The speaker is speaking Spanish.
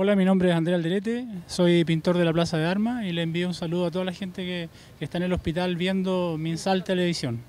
Hola, mi nombre es Andrea Alderete, soy pintor de la Plaza de Armas y le envío un saludo a toda la gente que, está en el hospital viendo Minsal Televisión.